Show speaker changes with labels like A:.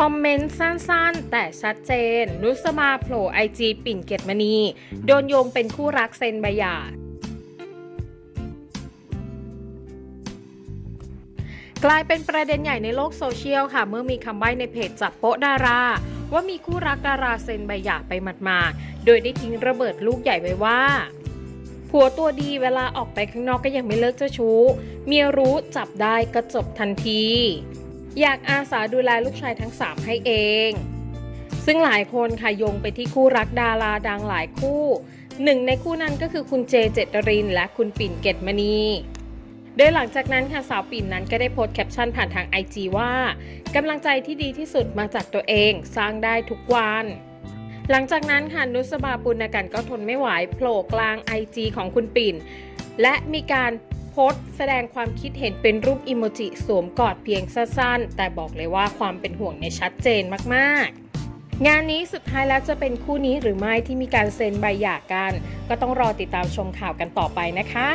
A: คอมเมนต์สั้นๆ แต่ชัดเจน นุสมาโผล่ไอจีปิ่นเกตมณี โดนโยงเป็นคู่รักเซนบหย่ากลายเป็นประเด็นใหญ่ในโลกโซเชียลค่ะ เมื่อมีคำใบ้ในเพจจับโป๊ะดารา ว่ามีคู่รักดาราเซนใบหย่าไปหมาดๆโดยได้ทิ้งระเบิดลูกใหญ่ไว้ว่า ผัวตัวดีเวลาออกไปข้างนอกก็ยังไม่เลิกเจ้าชู้ เมียรู้จับได้ก็จบทันที อยากอาสาดูแลลูกชายทั้ง 3 ให้เอง ซึ่งหลายคนค่ะโยงไปที่คู่รักดาราดังหลายคู่ หนึ่งในคู่นั้นก็คือคุณเจเจตริน และคุณปิ่นเกตมณีโดยหลังจากนั้นค่ะสาวปิ่นนั้นก็ได้โพสต์แคปชั่นผ่านทาง IG ว่ากำลังใจที่ดีที่สุดมาจากตัวเองสร้างได้ทุกวัน หลังจากนั้นค่ะนุสบาปุณกันก็ทนไม่ไหวโผล่กลาง IG ของคุณปิ่น และมีการ พสต์แสดงความคิดเห็นเป็นรูปอิโมจิสวมกอดเพียงสั้นๆ แต่บอกเลยว่าความเป็นห่วงในชัดเจนมากๆงานนี้สุดท้ายแล้วจะเป็นคู่นี้หรือไม่ที่มีการเซ็นใบหย่ากัน ก็ต้องรอติดตามชมข่าวกันต่อไปนะคะ